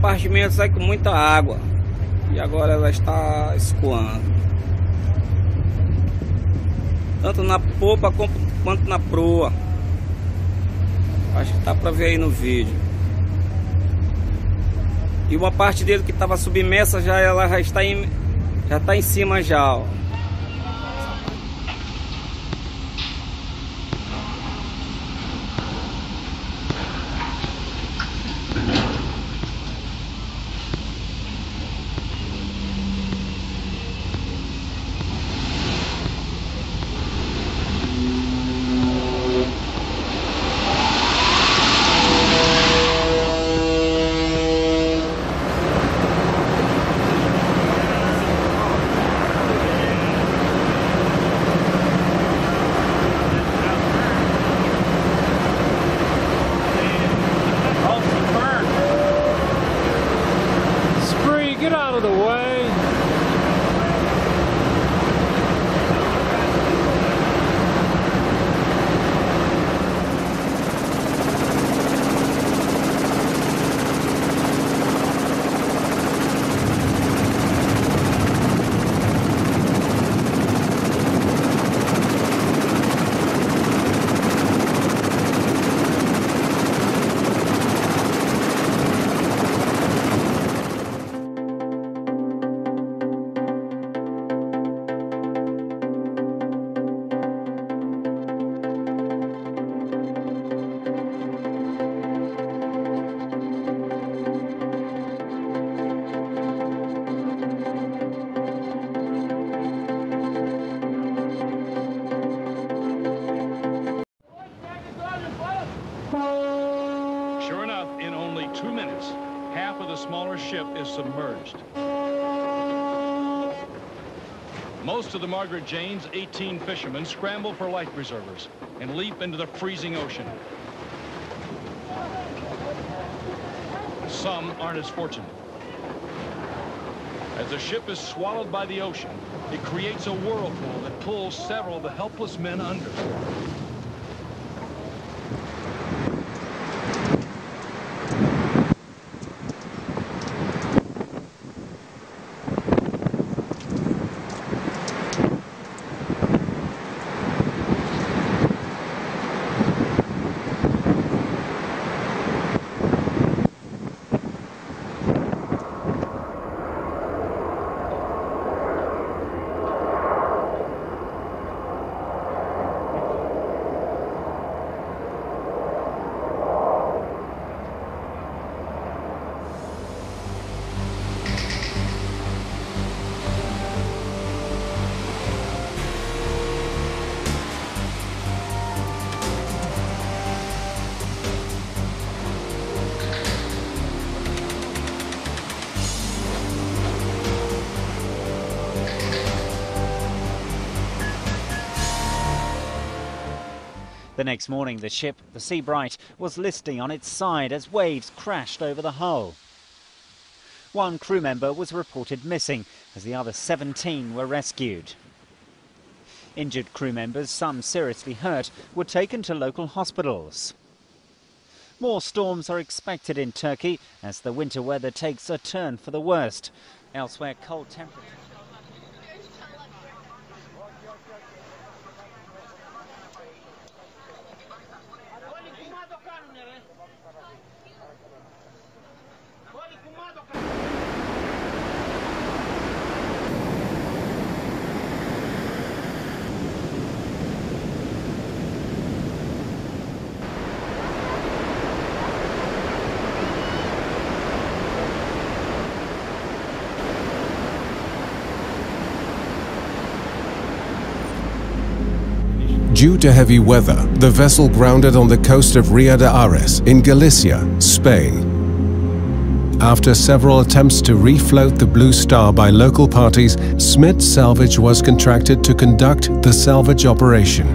compartimento sai com muita água. E agora ela está escoando. Tanto na popa quanto na proa. Acho que tá para ver aí no vídeo. E uma parte dele que estava submersa já ela já está em já está em cima já, ó. Most of the Margaret Jane's 18 fishermen scramble for life preservers and leap into the freezing ocean. Some aren't as fortunate. As the ship is swallowed by the ocean, it creates a whirlpool that pulls several of the helpless men under. The next morning, the ship, the Seabright, was listing on its side as waves crashed over the hull. One crew member was reported missing, as the other 17 were rescued. Injured crew members, some seriously hurt, were taken to local hospitals. More storms are expected in Turkey as the winter weather takes a turn for the worst. Elsewhere, cold temperatures. Due to heavy weather, the vessel grounded on the coast of Ria de Ares in Galicia, Spain. After several attempts to refloat the Blue Star by local parties, Smit Salvage was contracted to conduct the salvage operation.